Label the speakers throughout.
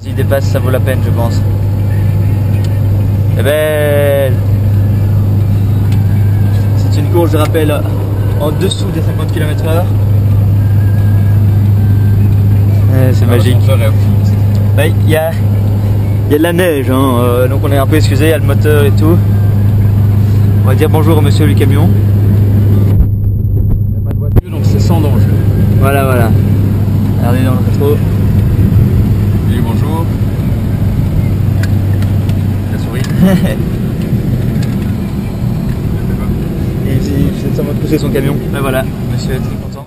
Speaker 1: S'il dépasse, ça vaut la peine, je pense. Eh ben, c'est une course, je rappelle, en dessous des 50 km/h. Eh, c'est magique. Ben, il y, a, y a de la neige, hein, euh, donc on est un peu excusé, il y a le moteur et tout. On va dire bonjour au monsieur du camion.
Speaker 2: Il n'y a pas de voiture, donc c'est sans danger.
Speaker 1: Voilà, voilà. Regardez dans le rétro.
Speaker 2: Oui, bonjour. La souris.
Speaker 1: Et il faisait- de pousser son camion. Ben voilà, monsieur est très content.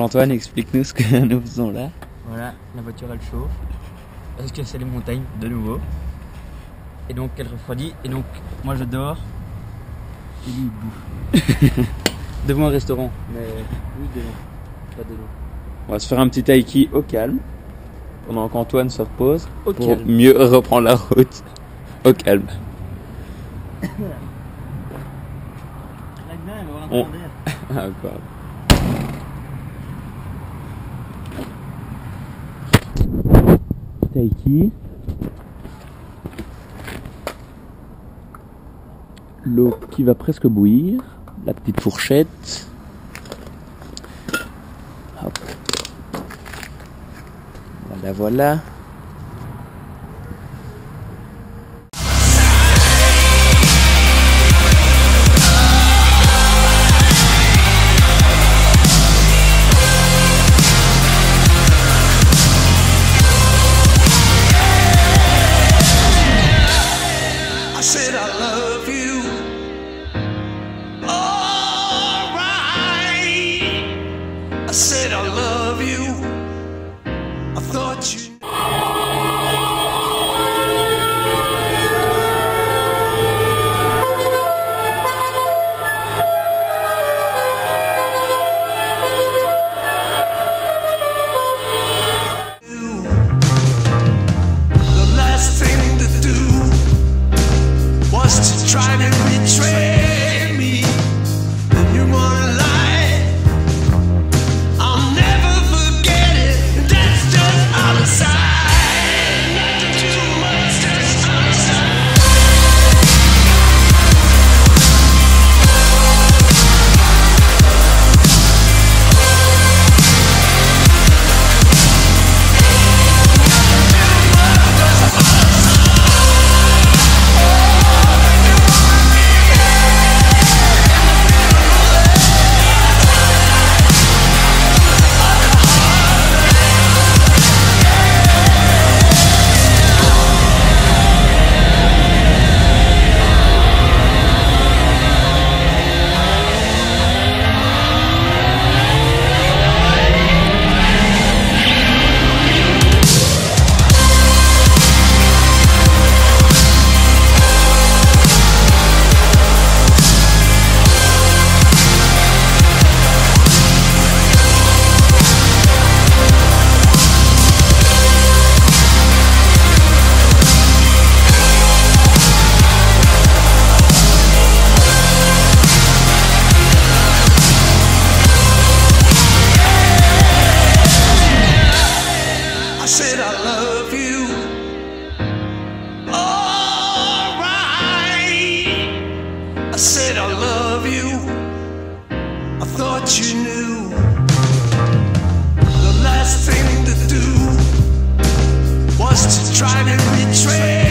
Speaker 3: Jean-Antoine, explique-nous ce que nous faisons là.
Speaker 1: Voilà, la voiture elle chauffe. Parce que c'est les montagnes, de nouveau? Et donc elle refroidit. Et donc moi je dors. Et lui il bouffe. Devant un restaurant. Mais oui, devant. Pas devant.
Speaker 3: On va se faire un petit taiki au calme, pendant qu'Antoine se repose,
Speaker 1: Au
Speaker 3: pour
Speaker 1: calme.
Speaker 3: mieux reprendre la route au calme. On- Ah, pardon. L'eau qui va presque bouillir. La petite fourchette. Hop. Voilà, voilà.
Speaker 4: just trying to betray.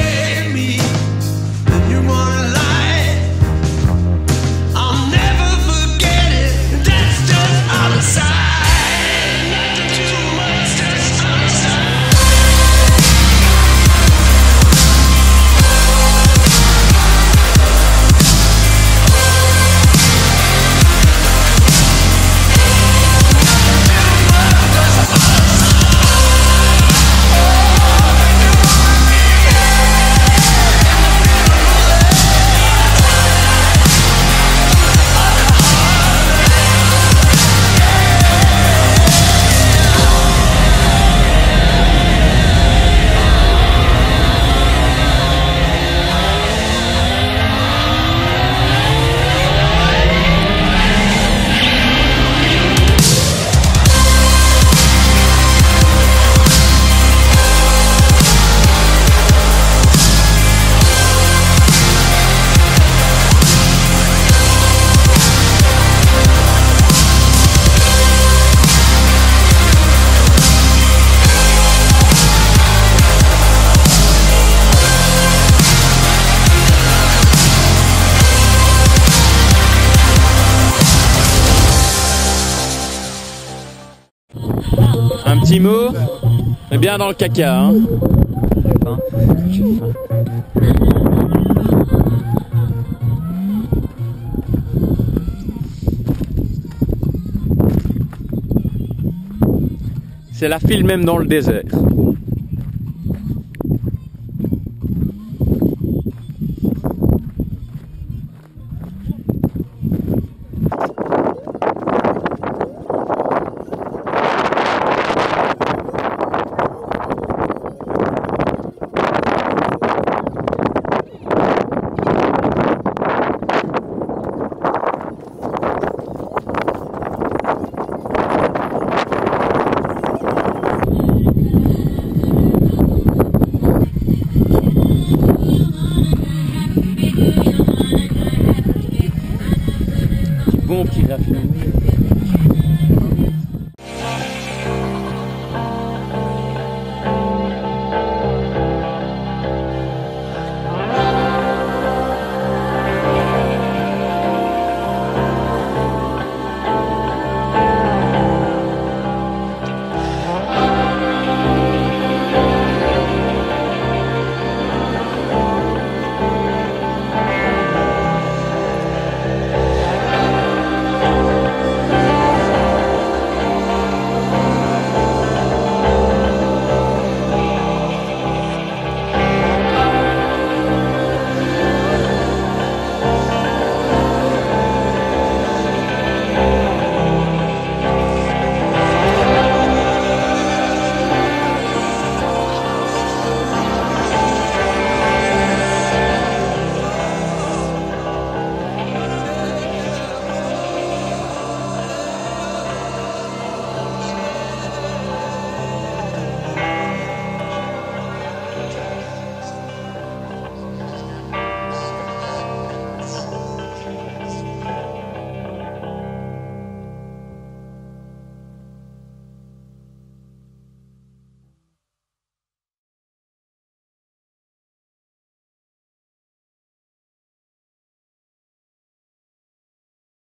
Speaker 2: Timo, est bien dans le caca. Hein. C'est la file même dans le désert. that